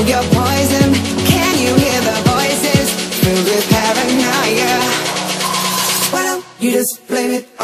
Know you're poison. Can you hear the voices paranoia? Why don't you just blame it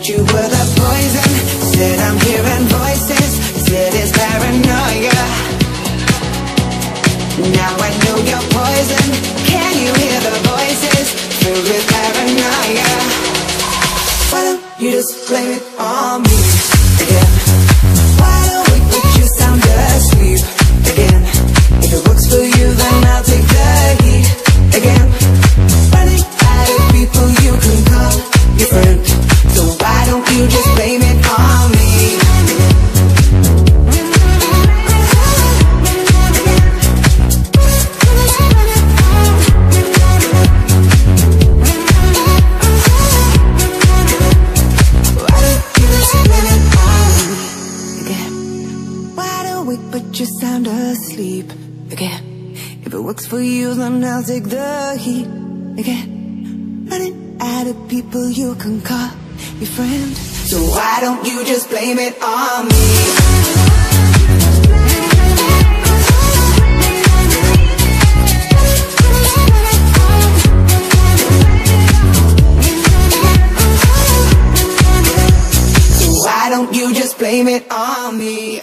You were the poison. Said I'm hearing voices. Said it's paranoia. Now I know you're poison. Can you hear the voices filled with paranoia? Why don't you just blame it on me awake but you're sound asleep again. If it works for you, then I'll take the heat again. Running out of people you can call your friend. So why don't you just blame it on me? So why don't you just blame it on me?